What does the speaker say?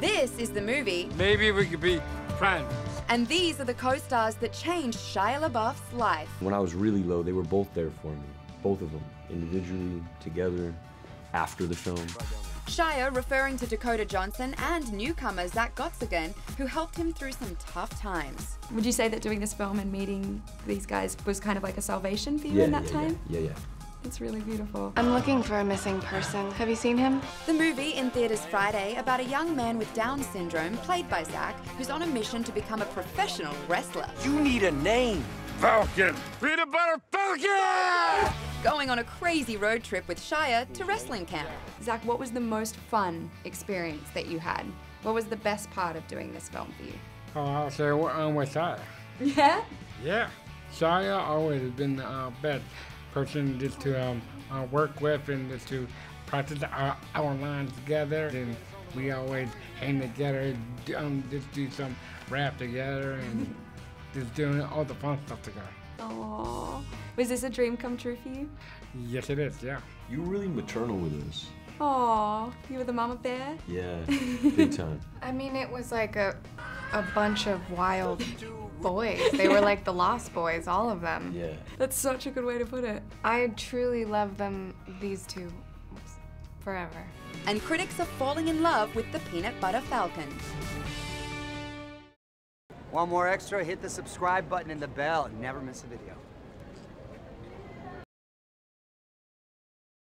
This is the movie, Maybe we could be friends. and these are the co-stars that changed Shia LaBeouf's life. When I was really low, they were both there for me. Both of them, individually, together, after the film. Shia referring to Dakota Johnson and newcomer Zack Gottsagen, who helped him through some tough times. Would you say that doing this film and meeting these guys was kind of like a salvation for you in that yeah, time? Yeah, yeah, yeah. It's really beautiful. I'm looking for a missing person. Have you seen him? The movie in theaters Friday about a young man with Down syndrome, played by Zack, who's on a mission to become a professional wrestler. You need a name. Falcon. Peanut butter Falcon! Going on a crazy road trip with Shia to wrestling camp. Zack, what was the most fun experience that you had? What was the best part of doing this film for you? Oh, I'll say we're on with Shia. Yeah? Yeah. Shia always has been the uh, best person just to um, uh, work with and just to practice our, our lines together. And we always hang together, um, just do some rap together and just doing all the fun stuff together. Aww. Was this a dream come true for you? Yes, it is, yeah. You were really maternal with us. Aww. You were the mama bear? Yeah, big time. I mean, it was like a, a bunch of wild boys. They were like the Lost Boys, all of them. Yeah. That's such a good way to put it. I truly love them, these two, forever. And critics are falling in love with the Peanut Butter Falcon. One more extra? Hit the subscribe button and the bell and never miss a video.